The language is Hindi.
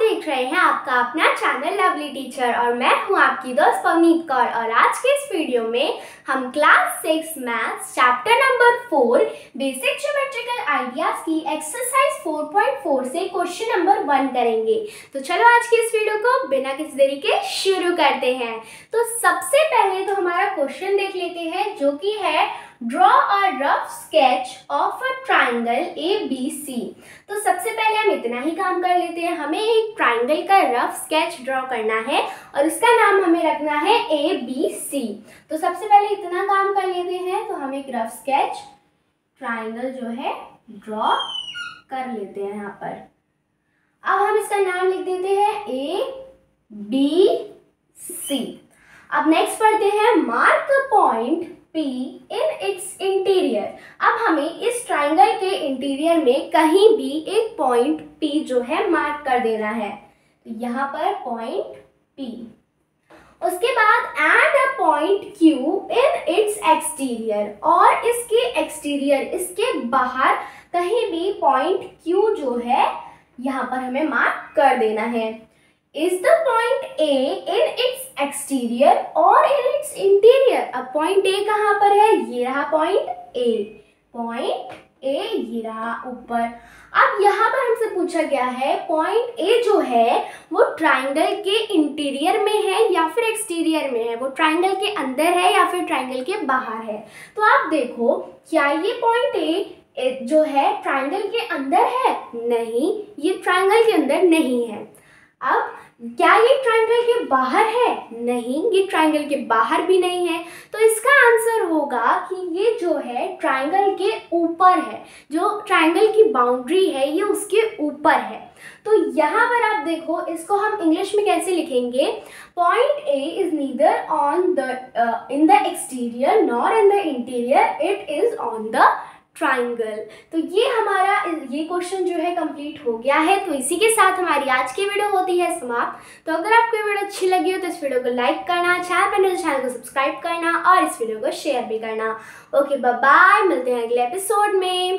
देख रहे हैं आपका अपना चैनल लवली टीचर और मैं हूँ आपकी दोस्त पवनीत कौर और आज के इस वीडियो में हम class six maths chapter number four basic geometrical ideas की एक्सरसाइज 4.4 से क्वेश्चन नंबर वन करेंगे। तो चलो आज की इस वीडियो को बिना किसी देरी के शुरू करते हैं। तो सबसे पहले तो हमारा क्वेश्चन देख लेते हैं जो कि है draw a rough sketch of a triangle A B C तो सबसे पहले हम इतना ही काम कर लेते हैं। हमें एक ट्राइंगल का रफ स्केच ड्रॉ करना है और उसका नाम हमें रखना है ए बी सी तो सबसे पहले इतना काम कर लेते हैं। तो हम एक रफ स्केच ट्राइंगल जो है ड्रॉ कर लेते हैं यहाँ पर। अब हम इसका नाम लिख देते हैं ए बी सी अब नेक्स्ट पढ़ते हैं mark point P in its interior अब हमें इस ट्राइंगल के इंटीरियर में कहीं भी एक पॉइंट P जो है मार्क कर देना है। तो यहाँ पर पॉइंट P उसके बाद and a point Q in its exterior और इसके एक्सटीरियर इसके बाहर कहीं भी पॉइंट Q जो है, यहाँ पर हमें मार्क कर देना है। Is the point A in its exterior or in its interior. अब point A कहाँ पर है? ये रहा point A. Point A, ये रहा ऊपर. अब यहाँ पर हमसे पूछा गया है पॉइंट ए जो है, वो ट्राइंगल के इंटीरियर में है या फिर एक्सटीरियर में है? वो ट्राइंगल के अंदर है या फिर ट्राइंगल के बाहर है? तो आप देखो, क्या ये पॉइंट ए, जो है ट्राइंगल के अंदर है? नहीं, ये ट्राइंगल के अंदर नहीं है. अब क्या ये ट्राइंगल के बाहर है? नहीं, ये ट्राइंगल के बाहर भी नहीं है। तो इसका आंसर होगा कि ये जो है ट्राइंगल के ऊपर है। जो ट्राइंगल की बाउंड्री है, ये उसके ऊपर है। तो यहाँ पर आप देखो, इसको हम इंग्लिश में कैसे लिखेंगे? Point A is neither on the in the exterior nor in the interior it is on the triangle तो ये हमारा ये क्वेश्चन जो है कंप्लीट हो गया है। तो इसी के साथ हमारी आज की वीडियो होती है समाप्त। तो अगर आपको वीडियो अच्छी लगी हो तो इस वीडियो को लाइक करना चैनल पर चैनल को सब्सक्राइब करना और इस वीडियो को शेयर भी करना। ओके बाय मिलते हैं अगले एपिसोड में।